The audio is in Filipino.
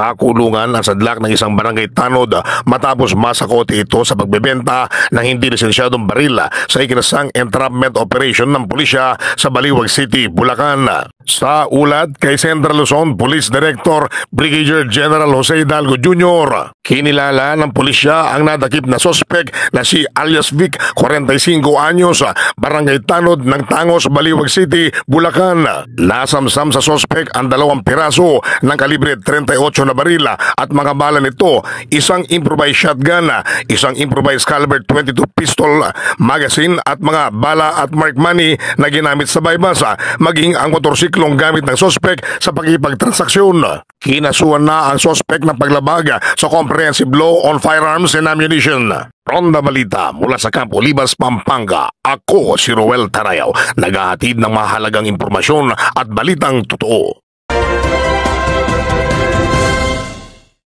Sa kulungan ang sadlak ng isang barangay tanod matapos masakote ito sa pagbebenta ng hindi lisensyadong baril sa ikinasang entrapment operation ng pulisya sa Baliwag City, Bulacan. Sa ulat kay Central Luzon Police Director Brigadier General Jose Hidalgo Jr. Kinilala ng pulisya ang nadakip na sospek na si alias Vic, 45 anyos, barangay tanod ng Tangos, Baliwag City, Bulacan. Nasamsam sa sospek ang dalawang piraso ng kalibre 38 na barila at mga bala nito, isang improvised shotgun, isang improvised caliber 22 pistol, magazine at mga bala at mark money na ginamit sa bypass, maging ang motorsiklong gamit ng sospek sa pagkipagtransaksyon. Kinasuhan na ang sospek ng paglabag sa Comprehensive Law on Firearms and Ammunition. Ronda Balita mula sa Campo Libas, Pampanga. Ako si Roel Tarayaw, naghahatid ng mahalagang impormasyon at balitang totoo.